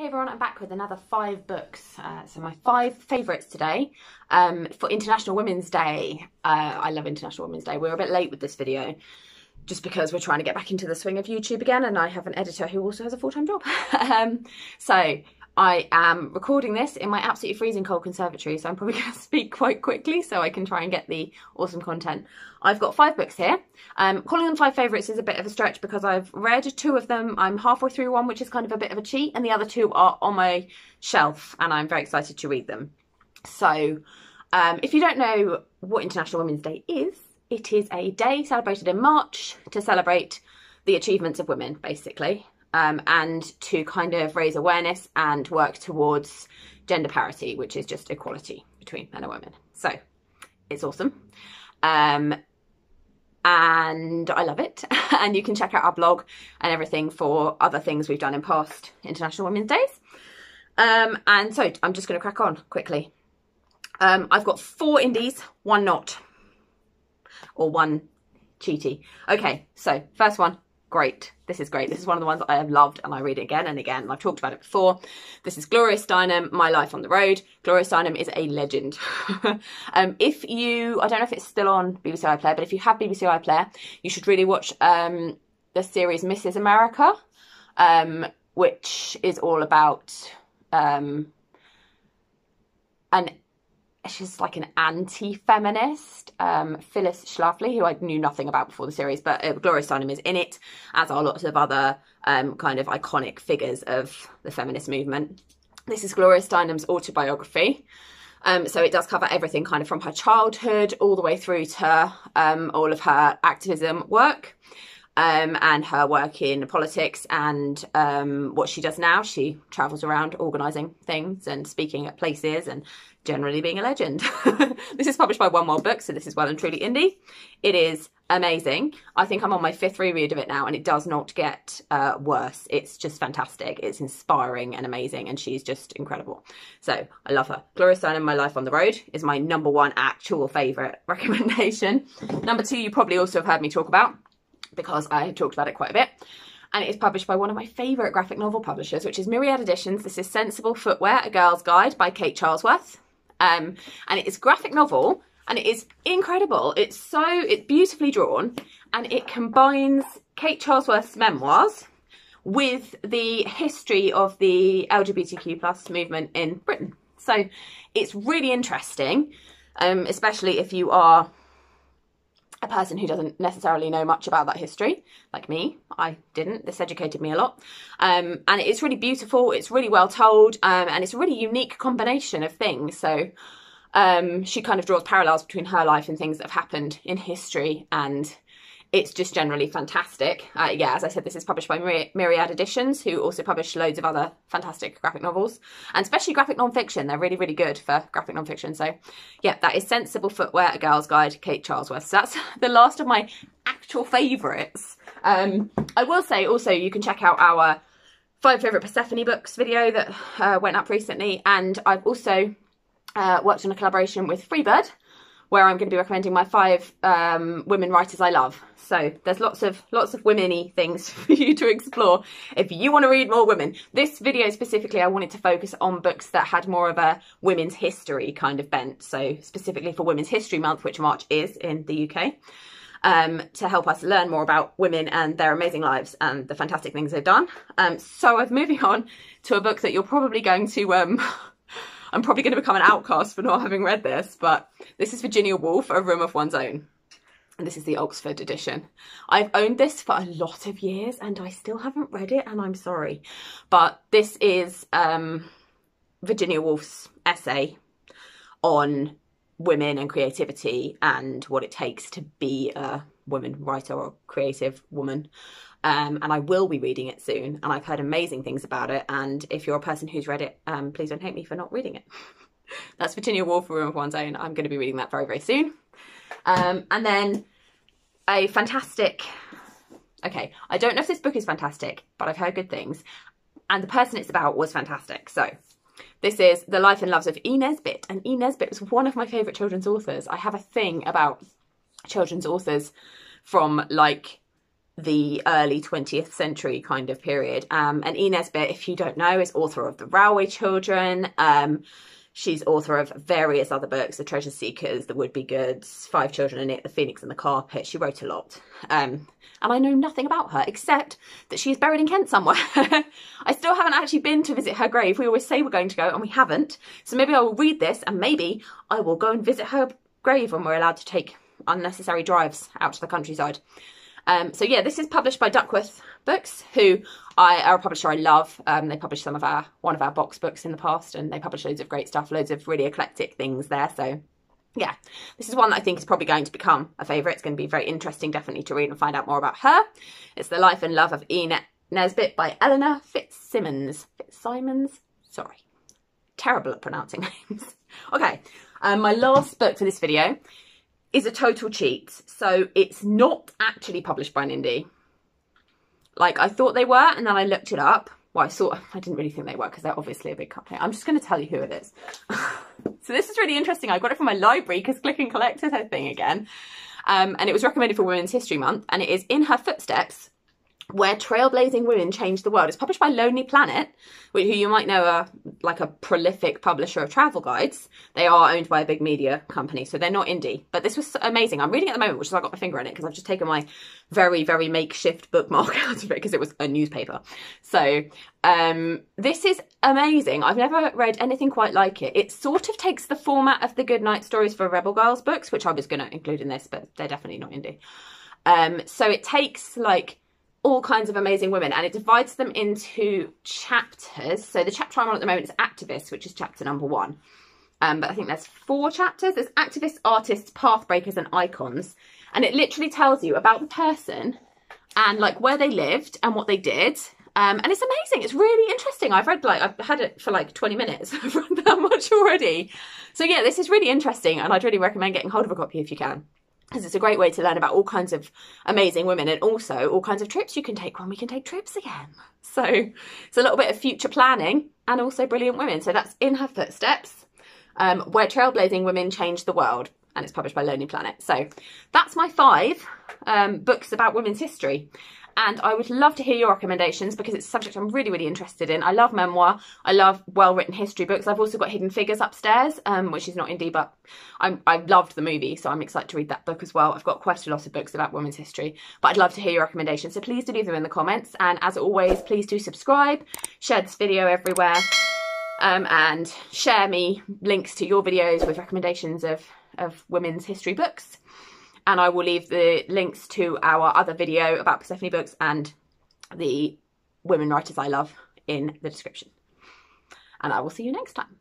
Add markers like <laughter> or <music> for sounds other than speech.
Hey everyone, I'm back with another five books. Uh, so my five favourites today um, for International Women's Day. Uh, I love International Women's Day. We're a bit late with this video just because we're trying to get back into the swing of YouTube again and I have an editor who also has a full-time job. <laughs> um, so I am recording this in my absolutely freezing cold conservatory, so I'm probably <laughs> going to speak quite quickly so I can try and get the awesome content. I've got five books here. Um, calling them five favourites is a bit of a stretch because I've read two of them. I'm halfway through one, which is kind of a bit of a cheat, and the other two are on my shelf, and I'm very excited to read them. So, um, if you don't know what International Women's Day is, it is a day celebrated in March to celebrate the achievements of women, basically um, and to kind of raise awareness and work towards gender parity, which is just equality between men and women. So it's awesome. Um, and I love it. <laughs> and you can check out our blog and everything for other things we've done in past International Women's Days. Um, and so I'm just going to crack on quickly. Um, I've got four indies, one not, or one cheaty. Okay, so first one, great. This is great. This is one of the ones I have loved and I read it again and again. And I've talked about it before. This is Gloria Steinem, My Life on the Road. Gloria Steinem is a legend. <laughs> um, if you, I don't know if it's still on BBC iPlayer, but if you have BBC iPlayer, you should really watch um, the series Mrs. America, um, which is all about um, an she's like an anti-feminist, um, Phyllis Schlafly, who I knew nothing about before the series, but uh, Gloria Steinem is in it, as are lots of other um, kind of iconic figures of the feminist movement. This is Gloria Steinem's autobiography. Um, so it does cover everything kind of from her childhood all the way through to um, all of her activism work. Um, and her work in politics and um, what she does now. She travels around organising things and speaking at places and generally being a legend. <laughs> this is published by Oneworld Books, so this is well and truly indie. It is amazing. I think I'm on my fifth reread of it now, and it does not get uh, worse. It's just fantastic. It's inspiring and amazing, and she's just incredible. So I love her. Gloria Steinem, My Life on the Road is my number one actual favourite <laughs> recommendation. Number two, you probably also have heard me talk about because I talked about it quite a bit and it is published by one of my favourite graphic novel publishers, which is Myriad Editions. This is Sensible Footwear, A Girl's Guide by Kate Charlesworth. Um, and it is graphic novel and it is incredible. It's so, it's beautifully drawn and it combines Kate Charlesworth's memoirs with the history of the LGBTQ plus movement in Britain. So it's really interesting, um, especially if you are a person who doesn't necessarily know much about that history, like me. I didn't. This educated me a lot. Um, and it's really beautiful. It's really well told. Um, and it's a really unique combination of things. So um, she kind of draws parallels between her life and things that have happened in history and it's just generally fantastic. Uh, yeah, as I said, this is published by Myriad Editions, who also publish loads of other fantastic graphic novels, and especially graphic non-fiction. They're really, really good for graphic non-fiction. So, yeah, that is Sensible Footwear, A Girl's Guide, Kate Charlesworth. So that's <laughs> the last of my actual favourites. Um, I will say also you can check out our five favourite Persephone books video that uh, went up recently, and I've also uh, worked on a collaboration with Freebird, where I'm going to be recommending my five um, women writers I love. So there's lots of lots of womeny things <laughs> for you to explore if you want to read more women. This video specifically, I wanted to focus on books that had more of a women's history kind of bent. So specifically for Women's History Month, which March is in the UK. Um, to help us learn more about women and their amazing lives and the fantastic things they've done. Um, so I'm moving on to a book that you're probably going to um, <laughs> I'm probably going to become an outcast for not having read this, but this is Virginia Woolf, A Room of One's Own. And this is the Oxford edition. I've owned this for a lot of years and I still haven't read it and I'm sorry. But this is um, Virginia Woolf's essay on women and creativity and what it takes to be a woman writer or creative woman. Um, and I will be reading it soon. And I've heard amazing things about it. And if you're a person who's read it, um, please don't hate me for not reading it. <laughs> That's Virginia Woolf, Room of One's Own. I'm going to be reading that very, very soon. Um, and then a fantastic. Okay, I don't know if this book is fantastic, but I've heard good things. And the person it's about was fantastic. So this is The Life and Loves of E. Nesbit. And E. Nesbit was one of my favourite children's authors. I have a thing about children's authors from like the early 20th century kind of period. Um, and E. Nesbit, if you don't know, is author of The Railway Children. Um, she's author of various other books, The Treasure Seekers, The Would Be Goods, Five Children in It, The Phoenix and the Carpet. She wrote a lot. Um, and I know nothing about her except that she is buried in Kent somewhere. <laughs> I still haven't actually been to visit her grave. We always say we're going to go and we haven't. So maybe I will read this and maybe I will go and visit her grave when we're allowed to take unnecessary drives out to the countryside. Um, so yeah, this is published by Duckworth Books, who I are a publisher I love. Um, they published some of our one of our box books in the past, and they publish loads of great stuff, loads of really eclectic things there. So yeah, this is one that I think is probably going to become a favourite. It's going to be very interesting, definitely, to read and find out more about her. It's The Life and Love of E. Nesbit by Eleanor Fitzsimmons. Fitzsimons? Sorry. Terrible at pronouncing <laughs> names. okay, um, my last book for this video is a total cheat. So it's not actually published by an indie. Like I thought they were, and then I looked it up. Well, I saw, I didn't really think they were because they're obviously a big company. I'm just going to tell you who it is. <laughs> so this is really interesting. I got it from my library because Click and Collect is her thing again. Um, and it was recommended for Women's History Month. And it is In Her Footsteps where trailblazing women change the world. It's published by Lonely Planet, who you might know are like a prolific publisher of travel guides. They are owned by a big media company, so they're not indie. But this was amazing. I'm reading at the moment, which is I got my finger on it because I've just taken my very, very makeshift bookmark <laughs> out of it because it was a newspaper. So um, this is amazing. I've never read anything quite like it. It sort of takes the format of the Goodnight Stories for Rebel Girls books, which I was going to include in this, but they're definitely not indie. Um, so it takes like all kinds of amazing women and it divides them into chapters. So the chapter I'm on at the moment is Activists, which is chapter number one. Um, but I think there's four chapters. There's activists, artists, pathbreakers and icons. And it literally tells you about the person and like where they lived and what they did. Um, and it's amazing. It's really interesting. I've read like, I've had it for like 20 minutes. <laughs> I've read that much already. So yeah, this is really interesting and I'd really recommend getting hold of a copy if you can because it's a great way to learn about all kinds of amazing women and also all kinds of trips you can take when we can take trips again. <laughs> So it's a little bit of future planning and also brilliant women. So that's In Her Footsteps, um, where trailblazing women change the world. And it's published by Lonely Planet. So that's my five um, books about women's history and I would love to hear your recommendations because it's a subject I'm really, really interested in. I love memoir. I love well-written history books. I've also got Hidden Figures upstairs, um, which is not indie, but I'm, I loved the movie, so I'm excited to read that book as well. I've got quite a lot of books about women's history, but I'd love to hear your recommendations. So please do leave them in the comments. And as always, please do subscribe, share this video everywhere, um, and share me links to your videos with recommendations of, of women's history books and I will leave the links to our other video about Persephone books and the women writers I love in the description. And I will see you next time.